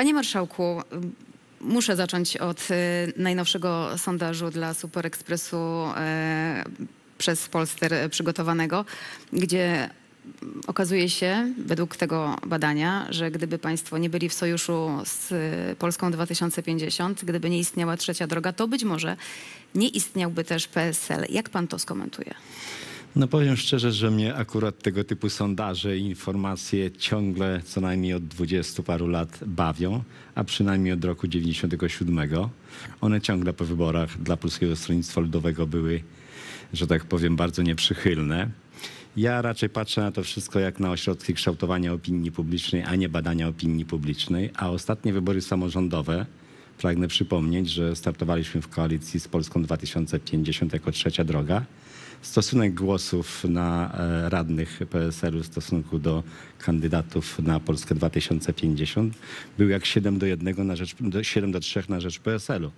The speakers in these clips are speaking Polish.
Panie marszałku, muszę zacząć od y, najnowszego sondażu dla Super Expressu e, przez Polster przygotowanego, gdzie okazuje się, według tego badania, że gdyby państwo nie byli w sojuszu z y, Polską 2050, gdyby nie istniała trzecia droga, to być może nie istniałby też PSL. Jak pan to skomentuje? No powiem szczerze, że mnie akurat tego typu sondaże i informacje ciągle co najmniej od 20 paru lat bawią, a przynajmniej od roku 97. One ciągle po wyborach dla Polskiego Stronnictwa Ludowego były, że tak powiem, bardzo nieprzychylne. Ja raczej patrzę na to wszystko jak na ośrodki kształtowania opinii publicznej, a nie badania opinii publicznej, a ostatnie wybory samorządowe, pragnę przypomnieć, że startowaliśmy w koalicji z Polską 2050 jako trzecia droga. Stosunek głosów na e, radnych PSL-u w stosunku do kandydatów na Polskę 2050 był jak 7 do 1 na rzecz, 7 do 3 na rzecz PSL-u.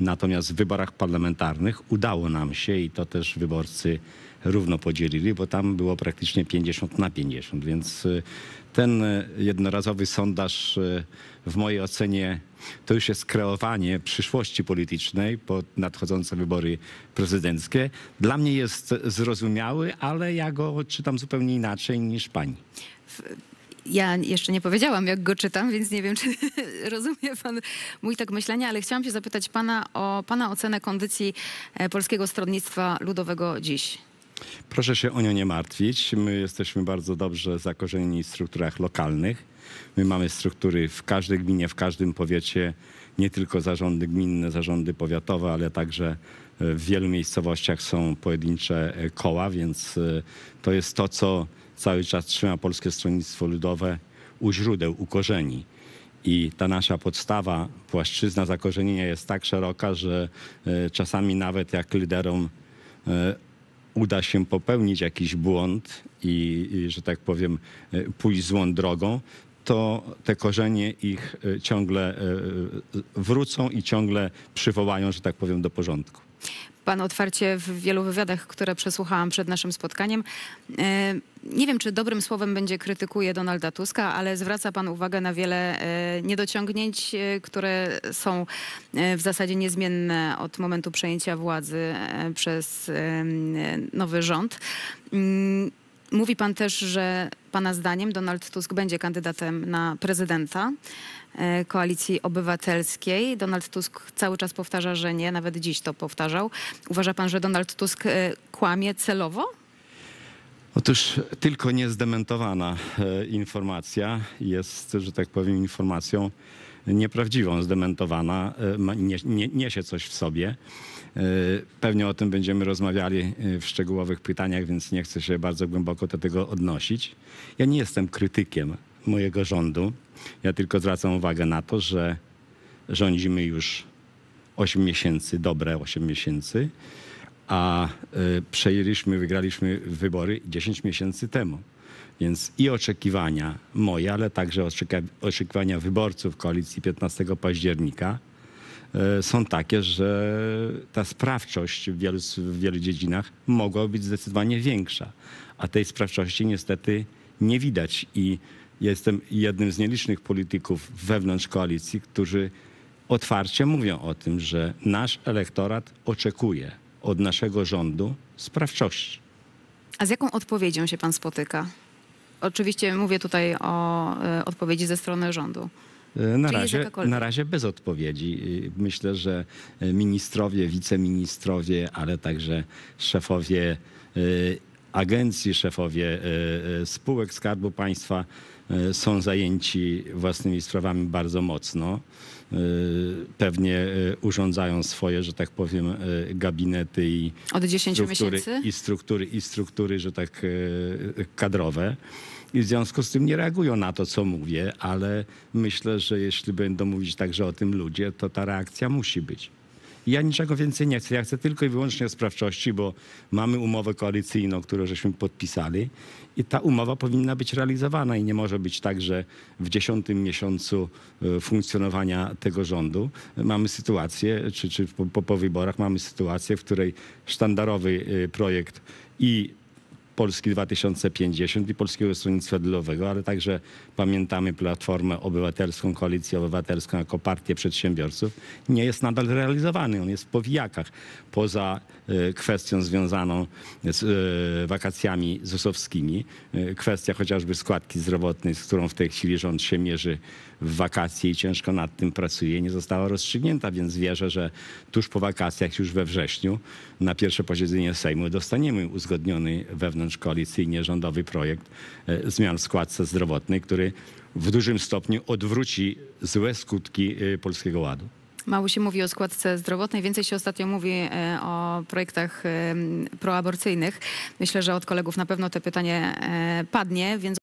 Natomiast w wyborach parlamentarnych udało nam się i to też wyborcy równo podzielili, bo tam było praktycznie 50 na 50, więc y, ten y, jednorazowy sondaż w mojej ocenie to już jest kreowanie przyszłości politycznej pod nadchodzące wybory prezydenckie. Dla mnie jest zrozumiały, ale ja go czytam zupełnie inaczej niż pani. Ja jeszcze nie powiedziałam, jak go czytam, więc nie wiem, czy rozumie pan mój tak myślenia, ale chciałam się zapytać pana o pana ocenę kondycji e, Polskiego Stronnictwa Ludowego dziś. Proszę się o nią nie martwić. My jesteśmy bardzo dobrze zakorzenieni w strukturach lokalnych. My mamy struktury w każdej gminie, w każdym powiecie, nie tylko zarządy gminne, zarządy powiatowe, ale także w wielu miejscowościach są pojedyncze e, koła, więc e, to jest to, co cały czas trzyma Polskie Stronnictwo Ludowe u źródeł, u korzeni. I ta nasza podstawa, płaszczyzna zakorzenienia jest tak szeroka, że czasami nawet jak liderom uda się popełnić jakiś błąd i, że tak powiem, e, pójść złą drogą, to te korzenie ich e, ciągle e, wrócą i ciągle przywołają, że tak powiem, do porządku. Pan otwarcie w wielu wywiadach, które przesłuchałam przed naszym spotkaniem, e, nie wiem, czy dobrym słowem będzie krytykuje Donalda Tuska, ale zwraca pan uwagę na wiele e, niedociągnięć, e, które są w zasadzie niezmienne od momentu przejęcia władzy przez nowy rząd. Mm, mówi pan też, że pana zdaniem Donald Tusk będzie kandydatem na prezydenta. E, Koalicji Obywatelskiej. Donald Tusk cały czas powtarza, że nie, nawet dziś to powtarzał. Uważa pan, że Donald Tusk e, kłamie celowo? Otóż tylko niezdementowana e, informacja jest, że tak powiem, informacją nieprawdziwą, zdementowana, nie, nie, niesie coś w sobie. Pewnie o tym będziemy rozmawiali w szczegółowych pytaniach, więc nie chcę się bardzo głęboko do tego odnosić. Ja nie jestem krytykiem mojego rządu. Ja tylko zwracam uwagę na to, że rządzimy już 8 miesięcy, dobre 8 miesięcy, a przejęliśmy, wygraliśmy wybory 10 miesięcy temu. Więc i oczekiwania moje, ale także oczekiwania wyborców koalicji 15 października y, są takie, że ta sprawczość w wielu, w wielu dziedzinach mogła być zdecydowanie większa. A tej sprawczości niestety nie widać i jestem jednym z nielicznych polityków wewnątrz koalicji, którzy otwarcie mówią o tym, że nasz elektorat oczekuje od naszego rządu sprawczości. A z jaką odpowiedzią się pan spotyka? Oczywiście mówię tutaj o y, odpowiedzi ze strony rządu. E, na razie, na razie bez odpowiedzi. Myślę, że ministrowie, wiceministrowie, ale także szefowie agencji, szefowie spółek Skarbu Państwa E, są zajęci własnymi sprawami bardzo mocno. E, pewnie e, urządzają swoje, że tak powiem, gabinety i Od 10 struktury, miesięcy? i struktury, i struktury, że tak kadrowe. I w związku z tym nie reagują na to, co mówię, ale myślę, że jeśli będą mówić także o tym ludzie, to ta reakcja musi być. Ja niczego więcej nie chcę. Ja chcę tylko i wyłącznie sprawczości, bo mamy umowę koalicyjną, którą żeśmy podpisali i ta umowa powinna być realizowana i nie może być tak, że w dziesiątym miesiącu e, funkcjonowania tego rządu mamy sytuację, czy, czy po, po wyborach mamy sytuację, w której sztandarowy e, projekt i Polski 2050 i Polskiego Stronnictwa Ludowego, ale także pamiętamy Platformę Obywatelską, Koalicję Obywatelską jako partię przedsiębiorców, nie jest nadal realizowany. On jest w powijakach. Poza e, kwestią związaną z e, wakacjami ZUS-owskimi, e, kwestia chociażby składki zdrowotnej, z którą w tej chwili rząd się mierzy w wakacje i ciężko nad tym pracuje, nie została rozstrzygnięta, więc wierzę, że tuż po wakacjach, już we wrześniu, na pierwsze posiedzenie Sejmu dostaniemy uzgodniony wewnątrzkoalicyjnie rządowy projekt e, zmian w składce zdrowotnej, który w dużym stopniu odwróci złe skutki e, Polskiego Ładu. Mało się mówi o składce zdrowotnej, więcej się ostatnio mówi e, o projektach proaborcyjnych. Myślę, że od kolegów na pewno to pytanie padnie, więc